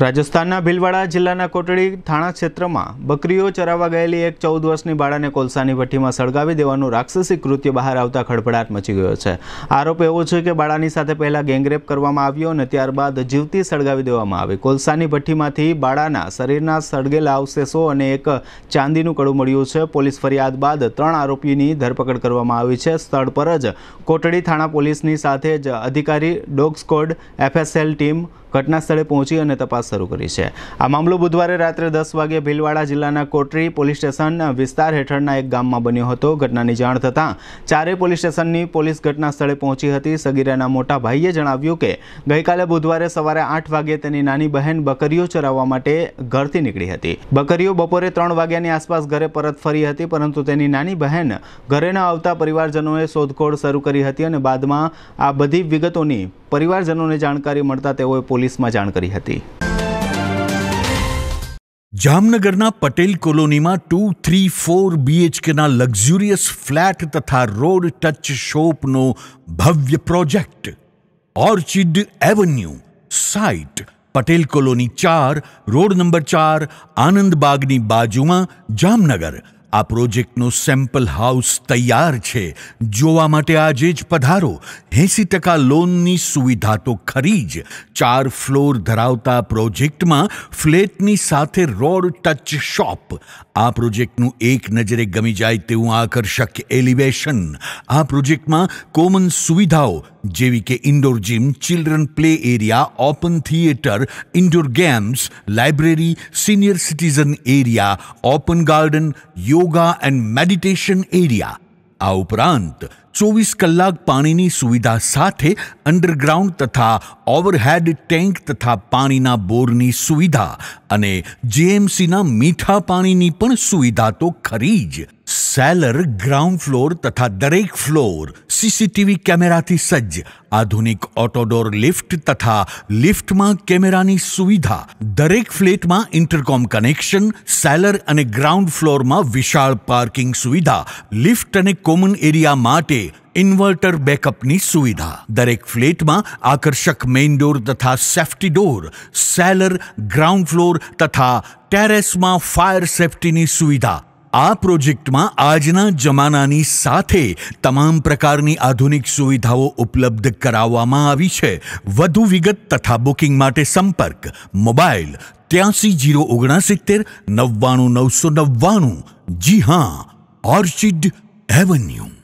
રાજસ્થાનના ભીલવાડા જિલ્લાના કોટડી થાણા ક્ષેત્રમાં બકરીઓ ચરાવવા ગયેલી એક ચૌદ વર્ષની બાળાને કોલસાની ભઠ્ઠીમાં સળગાવી દેવાનું રાક્ષસી કૃત્ય બહાર આવતા ખળભળાટ મચી ગયો છે. આરોપ એવો છે કે બાળાની સાથે પહેલા ગેંગરેપ કરવામાં આવ્યો અને ત્યારબાદ જીવતી સળગાવી દેવામાં આવી. કોલસાની ભઠ્ઠીમાંથી બાળાના શરીરના સળગેલા અવશેષો અને એક ચાંદીનું કડું મળ્યું છે. પોલીસ ફરિયાદ બાદ ત્રણ આરોપીની ધરપકડ કરવામાં આવી છે. સ્થળ પર જ કોટડી થાણા પોલીસની સાથે જ અધિકારી ડોગ સ્કોડ, એફએસએલ ટીમ ઘટના સ્થળે પહોંચી અને તપાસ શરૂ કરી છે. આ મામલો બુધવારે રાત્રે દસ વાગે ભીલવાડા જિલ્લાના કોટરી પોલીસ સ્ટેશન વિસ્તાર હેઠળના એક ગામમાં બન્યો હતો. ઘટનાની જાણ થતાં ચારેય પોલીસ સ્ટેશનની પોલીસ ઘટના સ્થળે પહોંચી હતી. સગીરાના મોટા ભાઈએ જણાવ્યું કે, ગઈકાલે બુધવારે સવારે આઠ વાગે તેની નાની બહેન બકરીઓ ચરાવવા માટે ઘરથી નીકળી હતી. બકરીઓ બપોરે ત્રણ વાગ્યાની આસપાસ ઘરે પરત ફરી હતી, પરંતુ તેની નાની બહેન ઘરે ન આવતા પરિવારજનોએ શોધખોળ શરૂ કરી હતી અને બાદમાં આ બધી વિગતોની પરિવારજનોને જાણકારી મળતા તેઓએ પોલીસમાં જાણ કરી હતી. જામનગરના પટેલ કોલોનીમાં ટુ, થ્રી, ફોર બીએચકેના લક્ઝુરિયસ ફ્લેટ તથા રોડ ટચ શોપનો ભવ્ય project. Orchid avenue, site, Patel colony ચાર, રોડ નંબર ચાર, આનંદબાગની બાજુમાં જામનગર. આ પ્રોજેક્ટનું સેમ્પલ હાઉસ તૈયાર છે. જોવા માટે આજે જ પધારો. એંસી ટકા લોનની સુવિધા તો ખરી જ. ચાર ફ્લોર ધરાવતા પ્રોજેક્ટમાં ફ્લેટની સાથે રોડ ટચ શોપ. આ પ્રોજેક્ટનું એક નજરે ગમી જાય તેવું આકર્ષક એલિવેશન. આ પ્રોજેક્ટમાં કોમન સુવિધાઓ, જેવી કે indoor gym, children play area, open theatre, indoor games, library, senior citizen area, open garden yoga and meditation area આ ઉપરાંત ચોવીસ કલાક પાણીની સુવિધા સાથે અંડરગ્રાઉન્ડ તથા ઓવરહેડ ટેન્ક તથા પાણીના બોરની સુવિધા અને જેએમસીના મીઠા પાણીની પણ સુવિધા તો ખરી જ. સેલર ગ્રાઉન્ડ ફ્લોર તથા દરેક ફ્લોર સીસીટીવી કેમેરાથી સજ્જ. આધુનિક ઓટોડોર લિફ્ટ તથા લિફ્ટમાં કેમેરાની સુવિધા. દરેક ફ્લેટમાં ઇન્ટરકોમ કનેક્શન સેલર અને ગ્રાઉન્ડ ફ્લોરમાં વિશાળ પાર્કિંગ સુવિધા. લિફ્ટ અને કોમન એરિયા માટે ઇન્વર્ટર બેકઅપની સુવિધા. દરેક ફ્લેટમાં આકર્ષક મેઇન ડોર તથા safety door cellar ground floor તથા ટેરેસમાં ફાયર સેફ્ટીની સુવિધા. આ પ્રોજેક્ટમાં આજના જમાનાની સાથે તમામ પ્રકારની આધુનિક સુવિધાઓ ઉપલબ્ધ કરાવવામાં આવી છે. વધુ વિગત તથા બુકિંગ માટે સંપર્ક મોબાઈલ ત્યાસી જીરો ઓગણસિત્તેર નવ્વાણું નવસો નવ્વાણું. જી હા ઓર્ચિડ એવન્યુ